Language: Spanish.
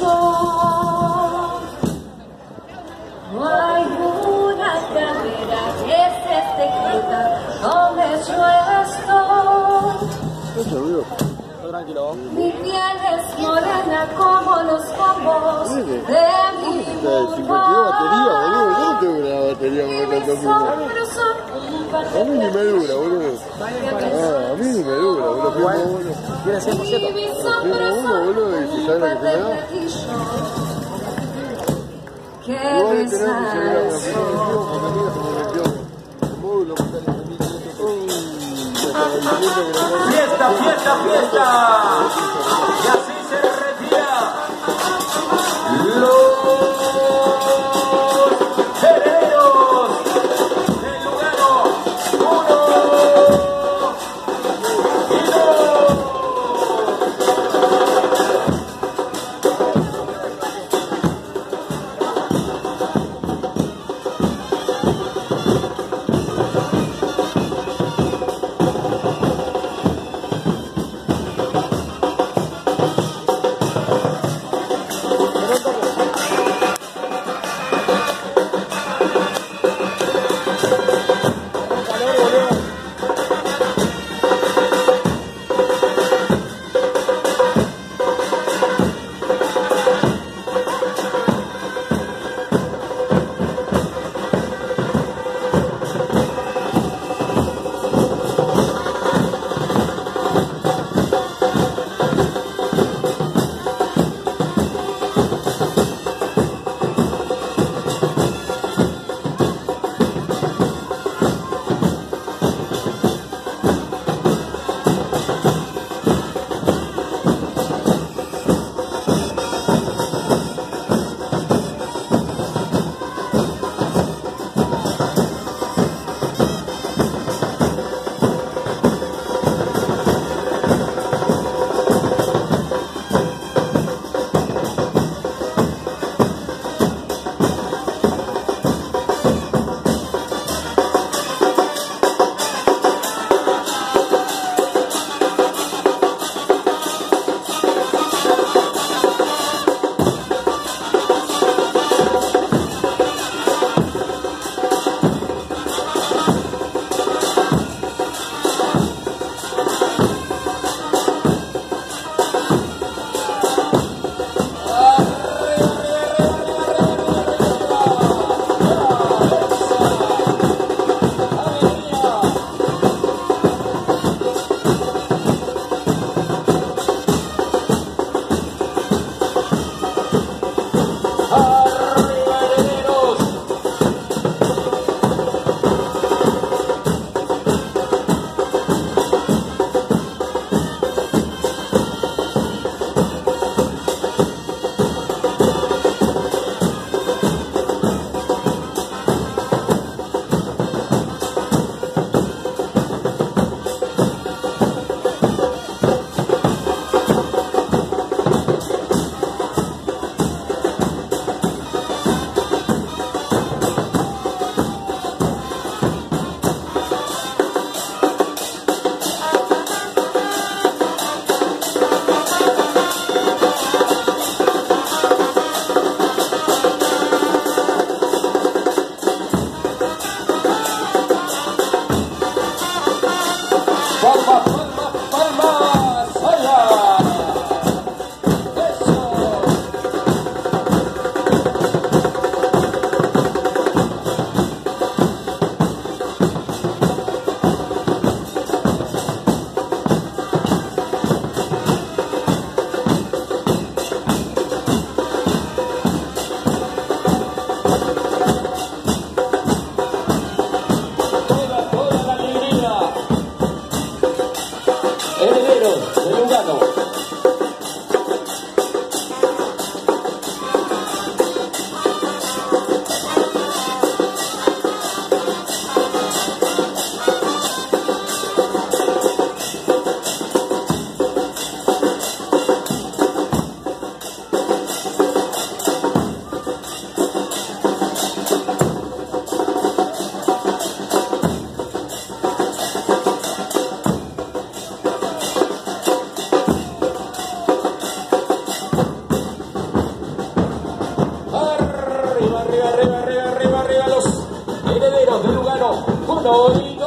corazón. No hay una carrera que se secreta donde yo estoy. Mi piel es morena como los combos de mi 52 batería, boludo. Yo no tengo una batería con tanto A mí ni me dura, boludo. Ah, a mí ni me dura, boludo. Firmo uno. Tiene 100%. Y mis Firmo hombros uno, boludo, y si sabes lo que me da. Qué Igual tenemos que llegar a la besazo. con amigas como metió. Módulo, montar el 1500. Hasta el 1500 que no Fiesta, fiesta, fiesta. arriba, arriba, arriba, arriba, arriba los herederos de Lugano. Bueno, y